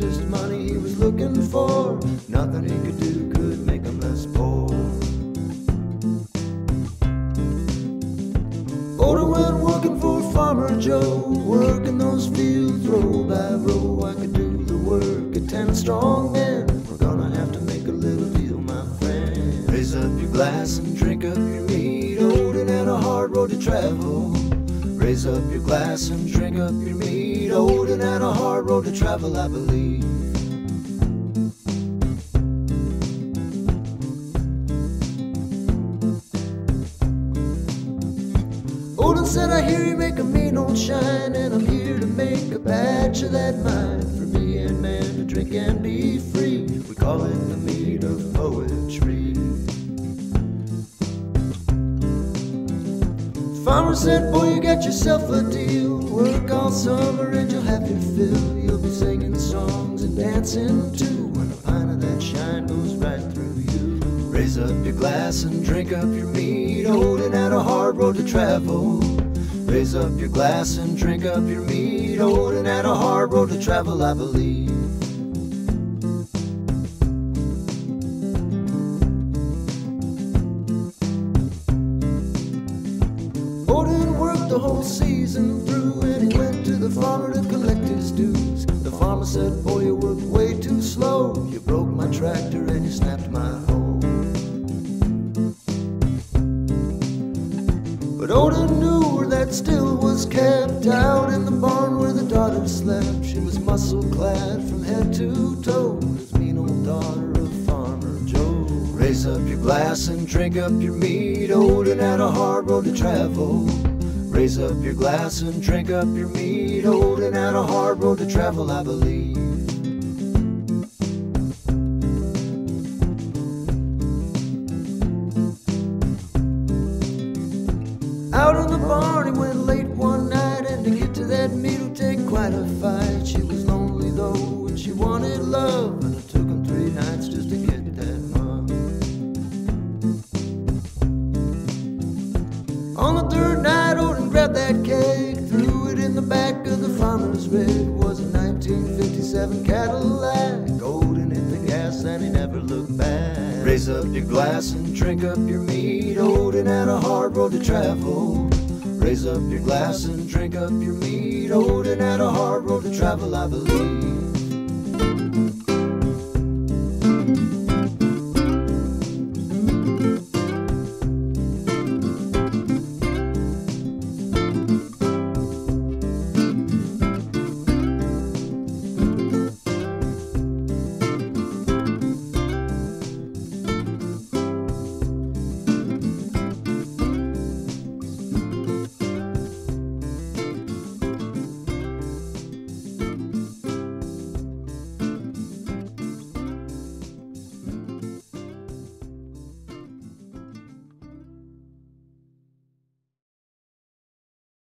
money he was looking for. Nothing he could do could make him less poor. Odin went working for Farmer Joe, working those fields row by row. I could do the work of ten strong men. We're gonna have to make a little deal, my friend. Raise up your glass and drink up your mead. Odin had a hard road to travel. Raise up your glass and drink up your mead. Odin had a hard road to travel, I believe. Odin said, I hear you make a mean old shine, and I'm here to make a batch of that mine for me and man to drink and be free. We call it Farmer said, Boy, you got yourself a deal. Work all summer and you'll have your fill. You'll be singing songs and dancing too. When a pint of that shine goes right through you. Raise up your glass and drink up your mead. Odin had a hard road to travel. Raise up your glass and drink up your mead. Odin had a hard road to travel, I believe. The whole season through and he went to the farmer to collect his dues. The farmer said, Boy, you work way too slow. You broke my tractor and you snapped my hoe. But Odin knew that still was kept out in the barn where the daughter slept. She was muscle clad from head to toe, his mean old daughter of Farmer Joe. Raise up your glass and drink up your mead. Odin had a hard road to travel. Raise up your glass and drink up your mead. Odin out a hard road to travel, I believe. Out in the barn, he went late one night, and to get to that meat would take quite a fight. She was lonely though, and she wanted love, and it took him three nights just to get that mug. On the third night, That cake, threw it in the back of the farmer's rig. Was a 1957 Cadillac. golden in the gas, and he never looked back. Raise up your glass and drink up your mead. Odin had a hard road to travel. Raise up your glass and drink up your mead. Odin had a hard road to travel, I believe.